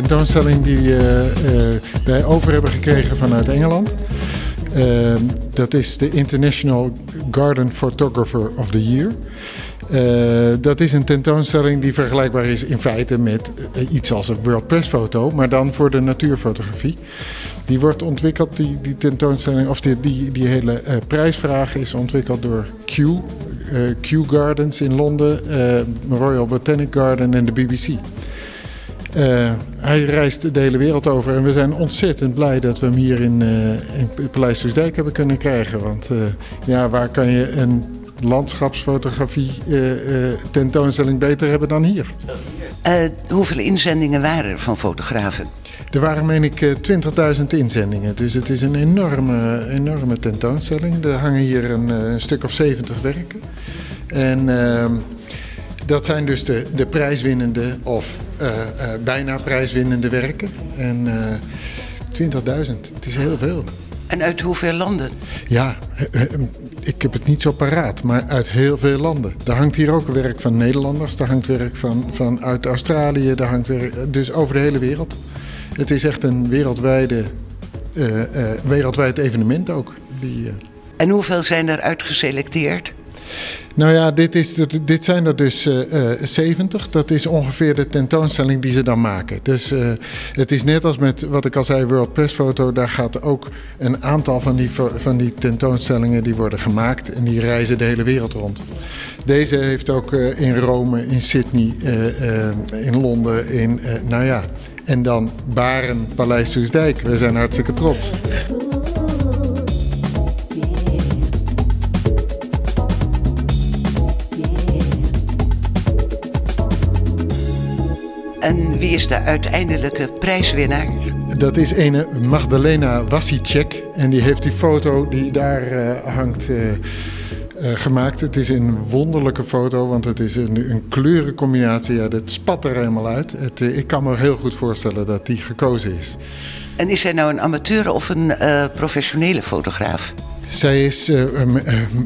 tentoonstelling die wij over hebben gekregen vanuit Engeland. dat is de International Garden Photographer of the Year. Uh, dat is een tentoonstelling die vergelijkbaar is in feite met iets als een World Press foto, maar dan voor de natuurfotografie. Die wordt ontwikkeld, die, die tentoonstelling, of die, die, die hele uh, prijsvraag is ontwikkeld door Q, uh, Q Gardens in Londen, Royal Botanic Garden en de BBC. Hij reist de hele wereld over en we zijn ontzettend blij dat we hem hier in, in Paleis Soesdijk hebben kunnen krijgen. Want ja, waar kan je een landschapsfotografie tentoonstelling beter hebben dan hier? hoeveel inzendingen waren er van fotografen? Er waren, meen ik, 20.000 inzendingen. Dus het is een enorme, enorme tentoonstelling. Er hangen hier een, een stuk of 70 werken. En uh, dat zijn dus de, de prijswinnende of uh, uh, bijna prijswinnende werken. En 20.000, het is heel veel. En uit hoeveel landen? Ja, ik heb het niet zo paraat, maar uit heel veel landen. Er hangt hier ook werk van Nederlanders, er hangt werk van, van uit Australië, er hangt werk, dus over de hele wereld. Het is echt een wereldwijde, uh, uh, wereldwijd evenement ook. Die, uh... En hoeveel zijn er uitgeselecteerd? Nou ja, dit, is, dit zijn er dus uh, 70. Dat is ongeveer de tentoonstelling die ze dan maken. Dus uh, het is net als met wat ik al zei, World Press Photo. Daar gaat ook een aantal van die, van die tentoonstellingen die worden gemaakt. En die reizen de hele wereld rond. Deze heeft ook in Rome, in Sydney, in Londen, in, nou ja, en dan Baren, Paleis Soesdijk. We zijn hartstikke trots. En wie is de uiteindelijke prijswinnaar? Dat is ene Magdalena Wasicek. En die heeft die foto die daar uh, hangt... Uh, uh, gemaakt. Het is een wonderlijke foto, want het is een, een kleurencombinatie. Ja, dat spat er helemaal uit. Het, ik kan me heel goed voorstellen dat die gekozen is. En is zij nou een amateur of een professionele fotograaf? Zij is,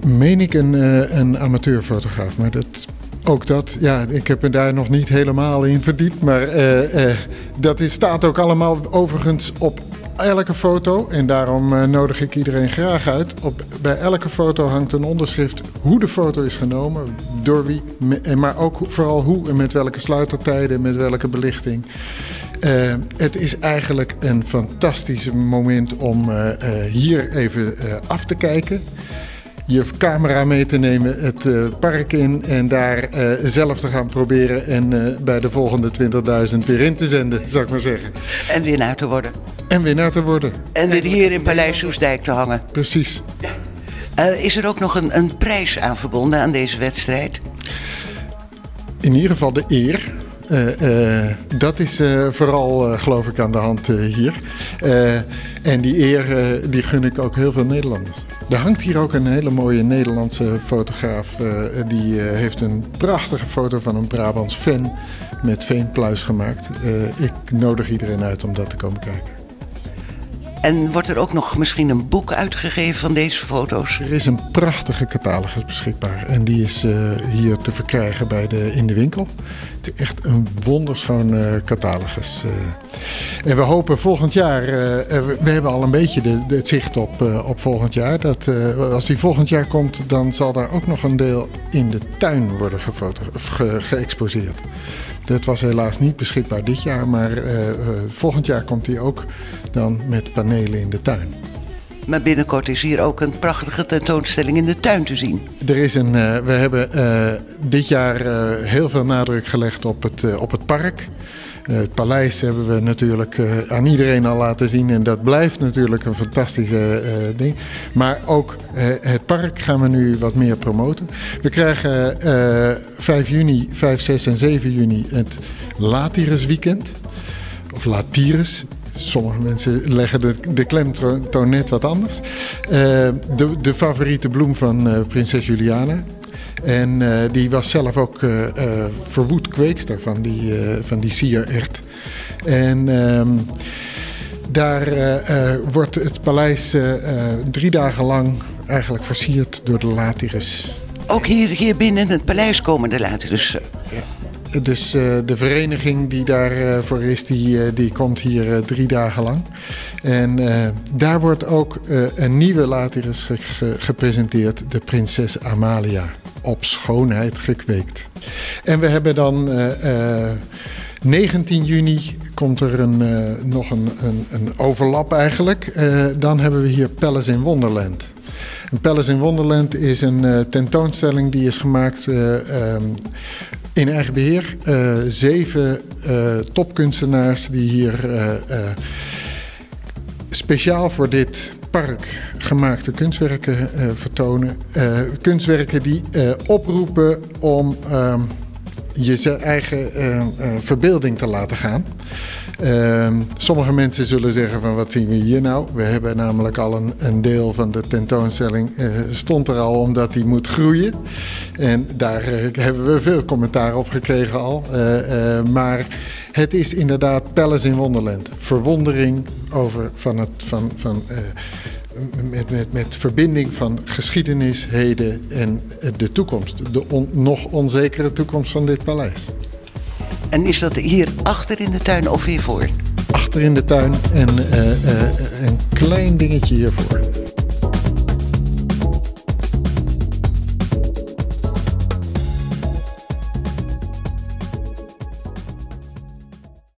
meen ik, een, een amateurfotograaf. Maar dat ook dat, ja, ik heb me daar nog niet helemaal in verdiept. Maar uh, uh, dat is, staat ook allemaal overigens op elke foto. En daarom uh, nodig ik iedereen graag uit. Op, bij elke foto hangt een onderschrift hoe de foto is genomen, door wie. Maar ook vooral hoe en met welke sluitertijden, met welke belichting. het is eigenlijk een fantastisch moment om hier even af te kijken je camera mee te nemen het uh, park in en daar uh, zelf te gaan proberen en uh, bij de volgende 20.000 weer in te zenden, zou ik maar zeggen. En winnaar te worden. En winnaar te worden. En weer hier in Paleis Soesdijk te hangen. Precies. is er ook nog een, een prijs aan verbonden aan deze wedstrijd? In ieder geval de eer. Uh, uh, dat is uh, vooral, geloof ik, aan de hand hier. en die eer die gun ik ook heel veel Nederlanders. Er hangt hier ook een hele mooie Nederlandse fotograaf. die heeft een prachtige foto van een Brabants fan met veenpluis gemaakt. ik nodig iedereen uit om dat te komen kijken. En wordt er ook nog misschien een boek uitgegeven van deze foto's? Er is een prachtige catalogus beschikbaar. En die is hier te verkrijgen bij de, in de winkel. Het is echt een wonderschoon catalogus. En we hopen volgend jaar... we hebben al een beetje de, de het zicht op, op volgend jaar. Dat, als die volgend jaar komt, dan zal daar ook nog een deel in de tuin worden ge, geëxposeerd. Dat was helaas niet beschikbaar dit jaar, maar volgend jaar komt hij ook dan met panelen in de tuin. Maar binnenkort is hier ook een prachtige tentoonstelling in de tuin te zien. Er is een, uh, we hebben dit jaar heel veel nadruk gelegd op het, op het park. Het paleis hebben we natuurlijk aan iedereen al laten zien. En dat blijft natuurlijk een fantastische ding. Maar ook het park gaan we nu wat meer promoten. We krijgen 5 juni, 5, 6 en 7 juni het Latirus weekend. Of Latirus. Sommige mensen leggen de, de klemtoon net wat anders. De, de favoriete bloem van prinses Juliana. En uh, die was zelf ook verwoed kweekster van die, van die sierert. En ehm, daar wordt het paleis drie dagen lang eigenlijk versierd door de Latirus. Ook hier, hier binnen in het paleis komen de Latirus. Ja. dus de vereniging die daarvoor is, die, die komt hier drie dagen lang. En daar wordt ook een nieuwe lateris gepresenteerd, de Prinses Amalia. Op schoonheid gekweekt. En we hebben dan 19 juni komt er een, uh, nog een, een, een, overlap eigenlijk. Dan hebben we hier Palace in Wonderland. En Palace in Wonderland is een tentoonstelling die is gemaakt um, in eigen beheer. zeven topkunstenaars die hier speciaal voor dit park gemaakte kunstwerken vertonen. kunstwerken die oproepen om. Um, je eigen verbeelding te laten gaan. Uh, sommige mensen zullen zeggen van wat zien we hier nou? We hebben namelijk al een, een deel van de tentoonstelling uh, stond er al omdat die moet groeien. En daar hebben we veel commentaar op gekregen al. maar het is inderdaad Palace in Wonderland. Verwondering over van het van, van met, met, met verbinding van geschiedenis, heden en de toekomst. De nog onzekere toekomst van dit paleis. En is dat hier achter in de tuin of hiervoor? Achter in de tuin en uh, uh, een klein dingetje hiervoor.